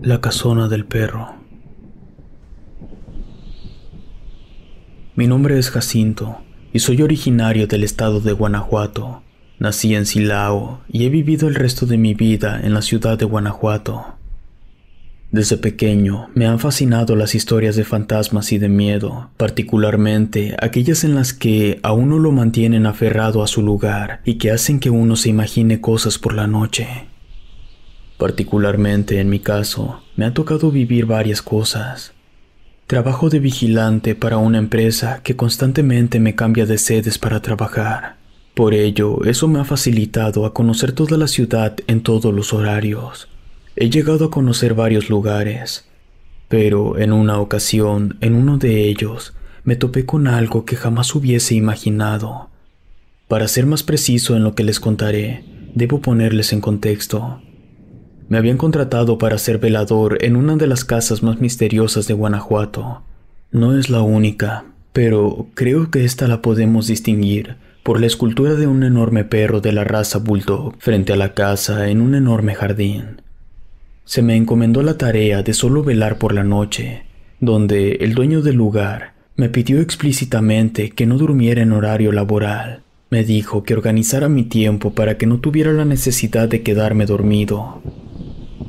La casona del perro. Mi nombre es Jacinto y soy originario del estado de Guanajuato. Nací en Silao y he vivido el resto de mi vida en la ciudad de Guanajuato. Desde pequeño me han fascinado las historias de fantasmas y de miedo, particularmente aquellas en las que a uno lo mantienen aferrado a su lugar y que hacen que uno se imagine cosas por la noche. Particularmente en mi caso, me ha tocado vivir varias cosas. Trabajo de vigilante para una empresa que constantemente me cambia de sedes para trabajar. Por ello, eso me ha facilitado a conocer toda la ciudad en todos los horarios He llegado a conocer varios lugares, pero en una ocasión, en uno de ellos, me topé con algo que jamás hubiese imaginado. Para ser más preciso en lo que les contaré, debo ponerles en contexto. Me habían contratado para ser velador en una de las casas más misteriosas de Guanajuato. No es la única, pero creo que esta la podemos distinguir por la escultura de un enorme perro de la raza bulldog frente a la casa en un enorme jardín se me encomendó la tarea de solo velar por la noche, donde el dueño del lugar me pidió explícitamente que no durmiera en horario laboral. Me dijo que organizara mi tiempo para que no tuviera la necesidad de quedarme dormido.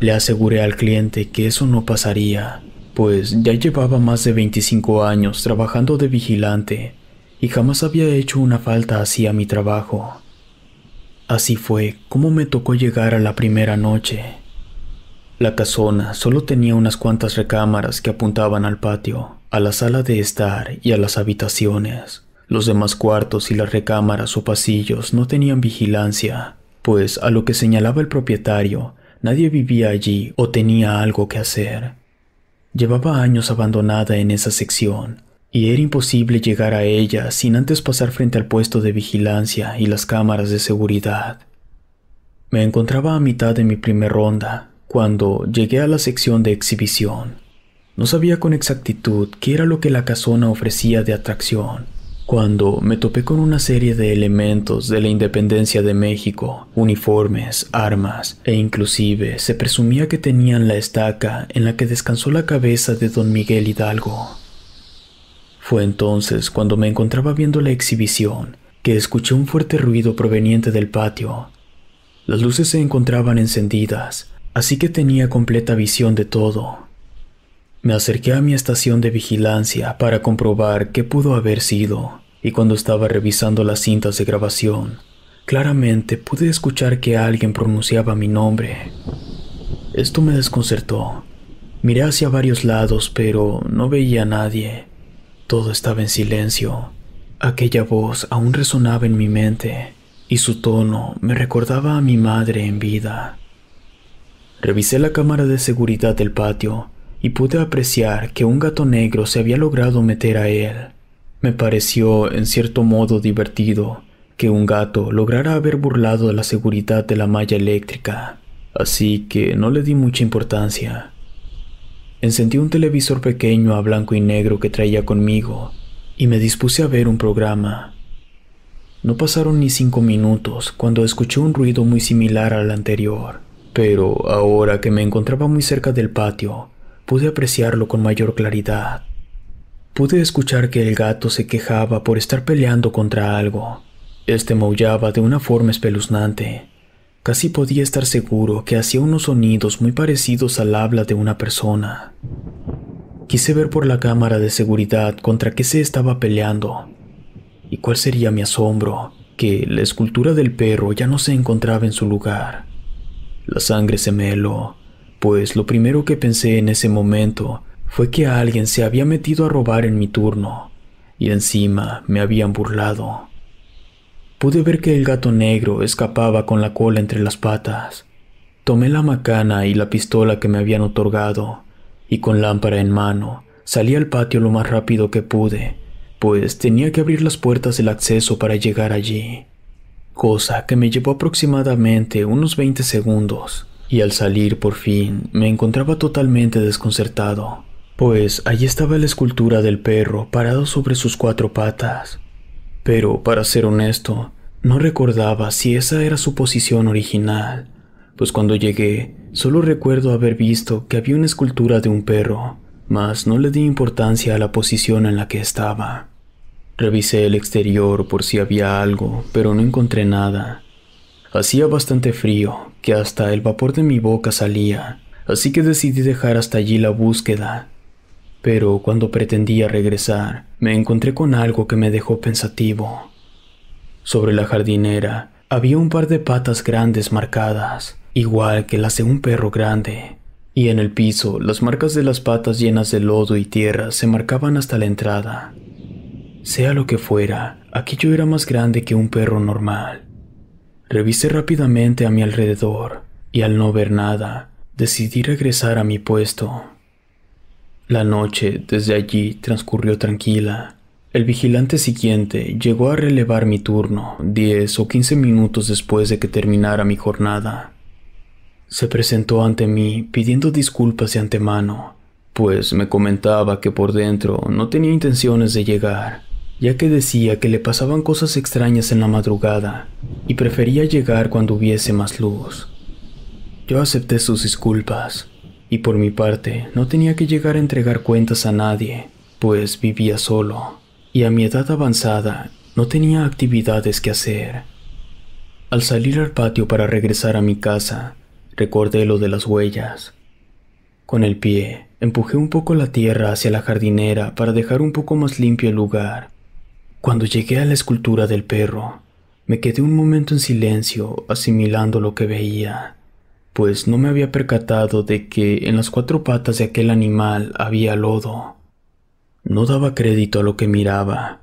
Le aseguré al cliente que eso no pasaría, pues ya llevaba más de 25 años trabajando de vigilante y jamás había hecho una falta así a mi trabajo. Así fue como me tocó llegar a la primera noche. La casona solo tenía unas cuantas recámaras que apuntaban al patio, a la sala de estar y a las habitaciones. Los demás cuartos y las recámaras o pasillos no tenían vigilancia, pues a lo que señalaba el propietario, nadie vivía allí o tenía algo que hacer. Llevaba años abandonada en esa sección, y era imposible llegar a ella sin antes pasar frente al puesto de vigilancia y las cámaras de seguridad. Me encontraba a mitad de mi primer ronda cuando llegué a la sección de exhibición, no sabía con exactitud qué era lo que la casona ofrecía de atracción, cuando me topé con una serie de elementos de la independencia de México, uniformes, armas, e inclusive se presumía que tenían la estaca en la que descansó la cabeza de don Miguel Hidalgo. Fue entonces cuando me encontraba viendo la exhibición que escuché un fuerte ruido proveniente del patio. Las luces se encontraban encendidas, así que tenía completa visión de todo. Me acerqué a mi estación de vigilancia para comprobar qué pudo haber sido, y cuando estaba revisando las cintas de grabación, claramente pude escuchar que alguien pronunciaba mi nombre. Esto me desconcertó. Miré hacia varios lados, pero no veía a nadie. Todo estaba en silencio. Aquella voz aún resonaba en mi mente, y su tono me recordaba a mi madre en vida. Revisé la cámara de seguridad del patio y pude apreciar que un gato negro se había logrado meter a él. Me pareció, en cierto modo, divertido que un gato lograra haber burlado la seguridad de la malla eléctrica, así que no le di mucha importancia. Encendí un televisor pequeño a blanco y negro que traía conmigo y me dispuse a ver un programa. No pasaron ni cinco minutos cuando escuché un ruido muy similar al anterior. Pero ahora que me encontraba muy cerca del patio, pude apreciarlo con mayor claridad. Pude escuchar que el gato se quejaba por estar peleando contra algo. Este maullaba de una forma espeluznante. Casi podía estar seguro que hacía unos sonidos muy parecidos al habla de una persona. Quise ver por la cámara de seguridad contra qué se estaba peleando. ¿Y cuál sería mi asombro? Que la escultura del perro ya no se encontraba en su lugar. La sangre se me heló, pues lo primero que pensé en ese momento fue que alguien se había metido a robar en mi turno, y encima me habían burlado. Pude ver que el gato negro escapaba con la cola entre las patas. Tomé la macana y la pistola que me habían otorgado, y con lámpara en mano salí al patio lo más rápido que pude, pues tenía que abrir las puertas del acceso para llegar allí cosa que me llevó aproximadamente unos 20 segundos, y al salir por fin me encontraba totalmente desconcertado, pues allí estaba la escultura del perro parado sobre sus cuatro patas. Pero, para ser honesto, no recordaba si esa era su posición original, pues cuando llegué Solo recuerdo haber visto que había una escultura de un perro, mas no le di importancia a la posición en la que estaba. Revisé el exterior por si había algo, pero no encontré nada. Hacía bastante frío, que hasta el vapor de mi boca salía, así que decidí dejar hasta allí la búsqueda. Pero cuando pretendía regresar, me encontré con algo que me dejó pensativo. Sobre la jardinera había un par de patas grandes marcadas, igual que las de un perro grande, y en el piso las marcas de las patas llenas de lodo y tierra se marcaban hasta la entrada. Sea lo que fuera, aquello era más grande que un perro normal. Revisé rápidamente a mi alrededor y al no ver nada, decidí regresar a mi puesto. La noche desde allí transcurrió tranquila. El vigilante siguiente llegó a relevar mi turno diez o quince minutos después de que terminara mi jornada. Se presentó ante mí pidiendo disculpas de antemano, pues me comentaba que por dentro no tenía intenciones de llegar ya que decía que le pasaban cosas extrañas en la madrugada y prefería llegar cuando hubiese más luz. Yo acepté sus disculpas y por mi parte no tenía que llegar a entregar cuentas a nadie, pues vivía solo y a mi edad avanzada no tenía actividades que hacer. Al salir al patio para regresar a mi casa, recordé lo de las huellas. Con el pie, empujé un poco la tierra hacia la jardinera para dejar un poco más limpio el lugar cuando llegué a la escultura del perro, me quedé un momento en silencio asimilando lo que veía, pues no me había percatado de que en las cuatro patas de aquel animal había lodo. No daba crédito a lo que miraba.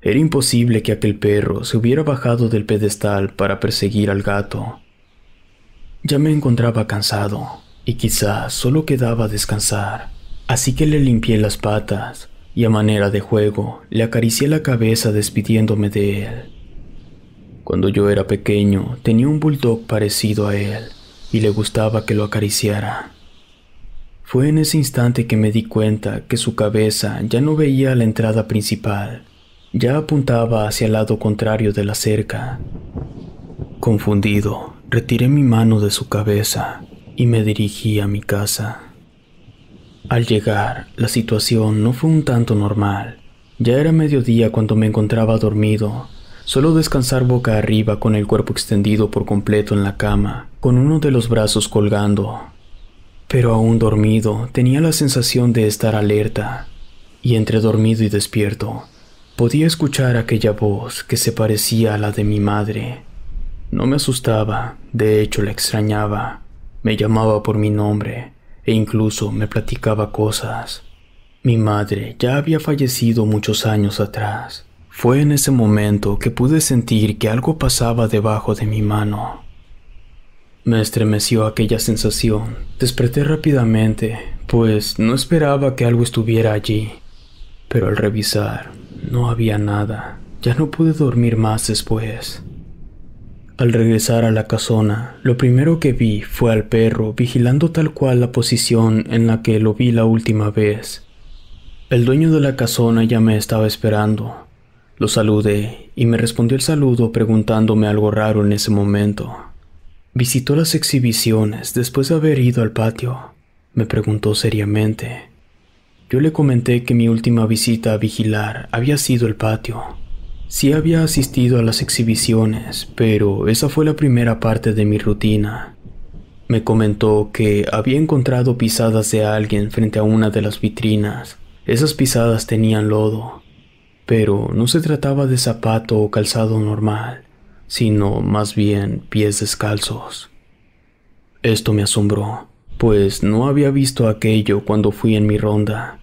Era imposible que aquel perro se hubiera bajado del pedestal para perseguir al gato. Ya me encontraba cansado y quizás solo quedaba descansar, así que le limpié las patas y a manera de juego le acaricié la cabeza despidiéndome de él. Cuando yo era pequeño tenía un bulldog parecido a él y le gustaba que lo acariciara. Fue en ese instante que me di cuenta que su cabeza ya no veía la entrada principal, ya apuntaba hacia el lado contrario de la cerca. Confundido, retiré mi mano de su cabeza y me dirigí a mi casa. Al llegar, la situación no fue un tanto normal. Ya era mediodía cuando me encontraba dormido, solo descansar boca arriba con el cuerpo extendido por completo en la cama, con uno de los brazos colgando. Pero aún dormido tenía la sensación de estar alerta, y entre dormido y despierto, podía escuchar aquella voz que se parecía a la de mi madre. No me asustaba, de hecho la extrañaba. Me llamaba por mi nombre, e incluso me platicaba cosas. Mi madre ya había fallecido muchos años atrás. Fue en ese momento que pude sentir que algo pasaba debajo de mi mano. Me estremeció aquella sensación. Desperté rápidamente, pues no esperaba que algo estuviera allí. Pero al revisar, no había nada. Ya no pude dormir más después. Al regresar a la casona, lo primero que vi fue al perro vigilando tal cual la posición en la que lo vi la última vez. El dueño de la casona ya me estaba esperando. Lo saludé y me respondió el saludo preguntándome algo raro en ese momento. Visitó las exhibiciones después de haber ido al patio. Me preguntó seriamente. Yo le comenté que mi última visita a vigilar había sido el patio Sí había asistido a las exhibiciones, pero esa fue la primera parte de mi rutina. Me comentó que había encontrado pisadas de alguien frente a una de las vitrinas. Esas pisadas tenían lodo, pero no se trataba de zapato o calzado normal, sino más bien pies descalzos. Esto me asombró, pues no había visto aquello cuando fui en mi ronda.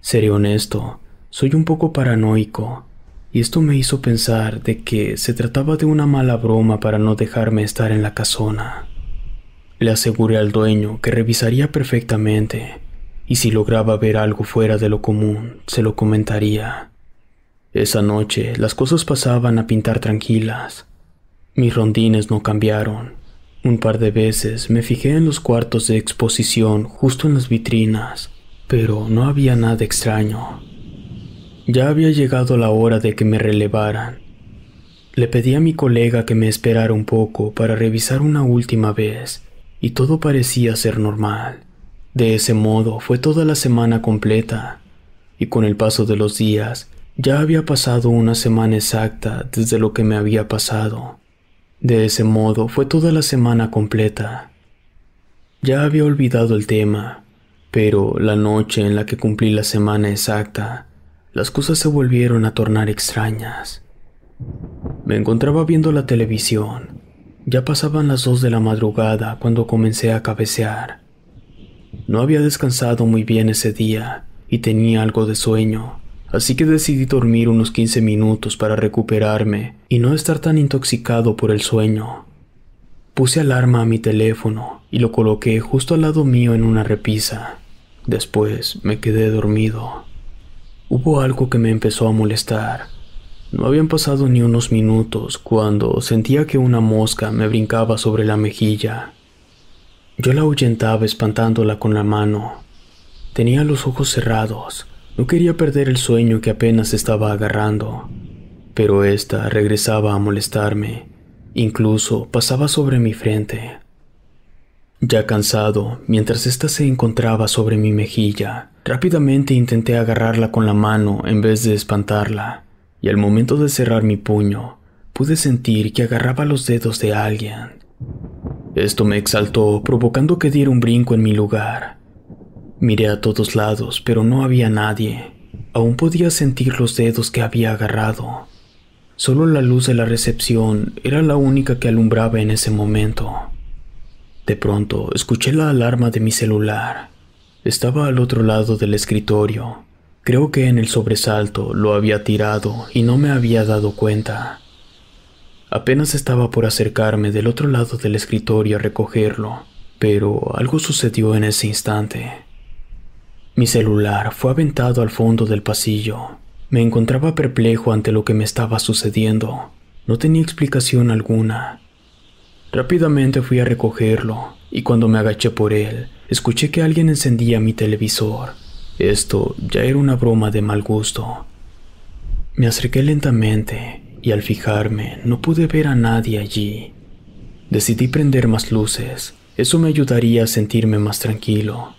Seré honesto, soy un poco paranoico y esto me hizo pensar de que se trataba de una mala broma para no dejarme estar en la casona. Le aseguré al dueño que revisaría perfectamente y si lograba ver algo fuera de lo común, se lo comentaría. Esa noche las cosas pasaban a pintar tranquilas. Mis rondines no cambiaron. Un par de veces me fijé en los cuartos de exposición justo en las vitrinas, pero no había nada extraño. Ya había llegado la hora de que me relevaran. Le pedí a mi colega que me esperara un poco para revisar una última vez, y todo parecía ser normal. De ese modo fue toda la semana completa, y con el paso de los días ya había pasado una semana exacta desde lo que me había pasado. De ese modo fue toda la semana completa. Ya había olvidado el tema, pero la noche en la que cumplí la semana exacta, las cosas se volvieron a tornar extrañas. Me encontraba viendo la televisión. Ya pasaban las dos de la madrugada cuando comencé a cabecear. No había descansado muy bien ese día y tenía algo de sueño, así que decidí dormir unos 15 minutos para recuperarme y no estar tan intoxicado por el sueño. Puse alarma a mi teléfono y lo coloqué justo al lado mío en una repisa. Después me quedé dormido. Hubo algo que me empezó a molestar. No habían pasado ni unos minutos cuando sentía que una mosca me brincaba sobre la mejilla. Yo la ahuyentaba espantándola con la mano. Tenía los ojos cerrados. No quería perder el sueño que apenas estaba agarrando. Pero ésta regresaba a molestarme. Incluso pasaba sobre mi frente. Ya cansado, mientras ésta se encontraba sobre mi mejilla, rápidamente intenté agarrarla con la mano en vez de espantarla y al momento de cerrar mi puño, pude sentir que agarraba los dedos de alguien. Esto me exaltó, provocando que diera un brinco en mi lugar. Miré a todos lados, pero no había nadie. Aún podía sentir los dedos que había agarrado. Solo la luz de la recepción era la única que alumbraba en ese momento. De pronto escuché la alarma de mi celular. Estaba al otro lado del escritorio, Creo que en el sobresalto lo había tirado y no me había dado cuenta. Apenas estaba por acercarme del otro lado del escritorio a recogerlo, pero algo sucedió en ese instante. Mi celular fue aventado al fondo del pasillo. Me encontraba perplejo ante lo que me estaba sucediendo. No tenía explicación alguna. Rápidamente fui a recogerlo y cuando me agaché por él, escuché que alguien encendía mi televisor. Esto ya era una broma de mal gusto. Me acerqué lentamente y al fijarme no pude ver a nadie allí. Decidí prender más luces, eso me ayudaría a sentirme más tranquilo.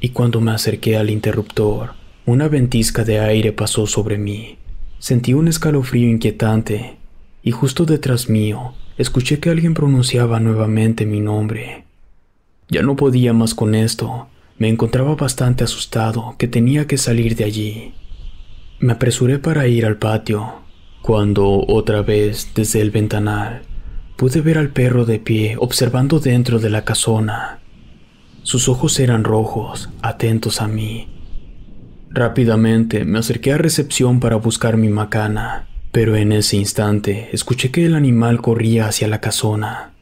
Y cuando me acerqué al interruptor, una ventisca de aire pasó sobre mí. Sentí un escalofrío inquietante y justo detrás mío escuché que alguien pronunciaba nuevamente mi nombre. Ya no podía más con esto me encontraba bastante asustado que tenía que salir de allí. Me apresuré para ir al patio, cuando otra vez desde el ventanal pude ver al perro de pie observando dentro de la casona. Sus ojos eran rojos, atentos a mí. Rápidamente me acerqué a recepción para buscar mi macana, pero en ese instante escuché que el animal corría hacia la casona.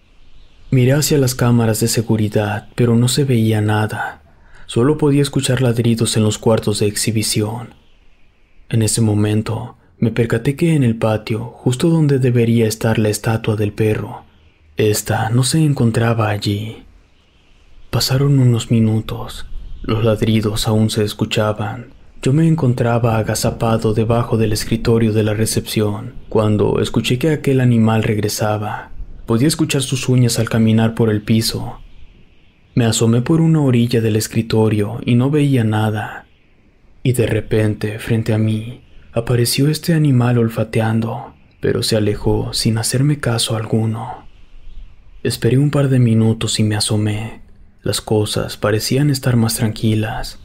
Miré hacia las cámaras de seguridad, pero no se veía nada. Solo podía escuchar ladridos en los cuartos de exhibición. En ese momento, me percaté que en el patio, justo donde debería estar la estatua del perro, esta no se encontraba allí. Pasaron unos minutos. Los ladridos aún se escuchaban. Yo me encontraba agazapado debajo del escritorio de la recepción cuando escuché que aquel animal regresaba. Podía escuchar sus uñas al caminar por el piso me asomé por una orilla del escritorio y no veía nada. Y de repente, frente a mí, apareció este animal olfateando, pero se alejó sin hacerme caso alguno. Esperé un par de minutos y me asomé. Las cosas parecían estar más tranquilas,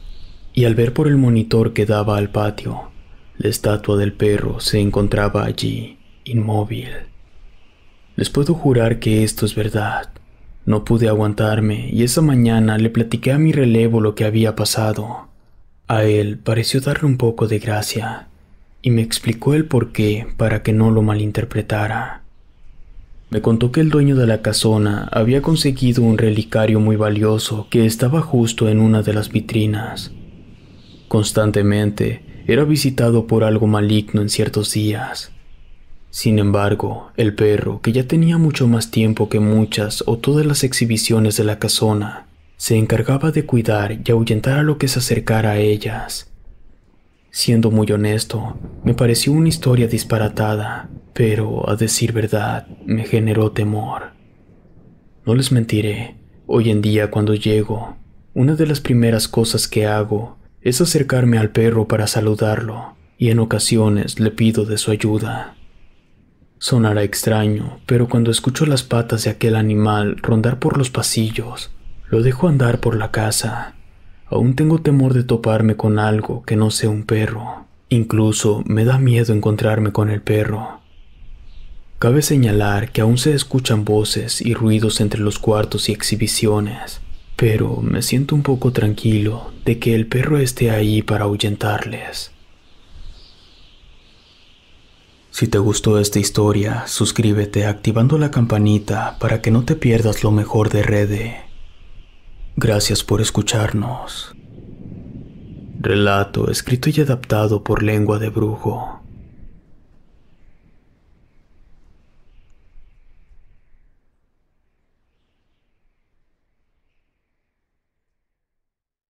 y al ver por el monitor que daba al patio, la estatua del perro se encontraba allí, inmóvil. Les puedo jurar que esto es verdad. No pude aguantarme y esa mañana le platiqué a mi relevo lo que había pasado. A él pareció darle un poco de gracia y me explicó el por qué para que no lo malinterpretara. Me contó que el dueño de la casona había conseguido un relicario muy valioso que estaba justo en una de las vitrinas. Constantemente era visitado por algo maligno en ciertos días sin embargo, el perro, que ya tenía mucho más tiempo que muchas o todas las exhibiciones de la casona, se encargaba de cuidar y ahuyentar a lo que se acercara a ellas. Siendo muy honesto, me pareció una historia disparatada, pero a decir verdad, me generó temor. No les mentiré, Hoy en día cuando llego, una de las primeras cosas que hago es acercarme al perro para saludarlo y en ocasiones le pido de su ayuda. Sonará extraño, pero cuando escucho las patas de aquel animal rondar por los pasillos, lo dejo andar por la casa. Aún tengo temor de toparme con algo que no sea un perro. Incluso me da miedo encontrarme con el perro. Cabe señalar que aún se escuchan voces y ruidos entre los cuartos y exhibiciones, pero me siento un poco tranquilo de que el perro esté ahí para ahuyentarles. Si te gustó esta historia, suscríbete activando la campanita para que no te pierdas lo mejor de Rede. Gracias por escucharnos. Relato escrito y adaptado por lengua de brujo.